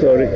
Sorry.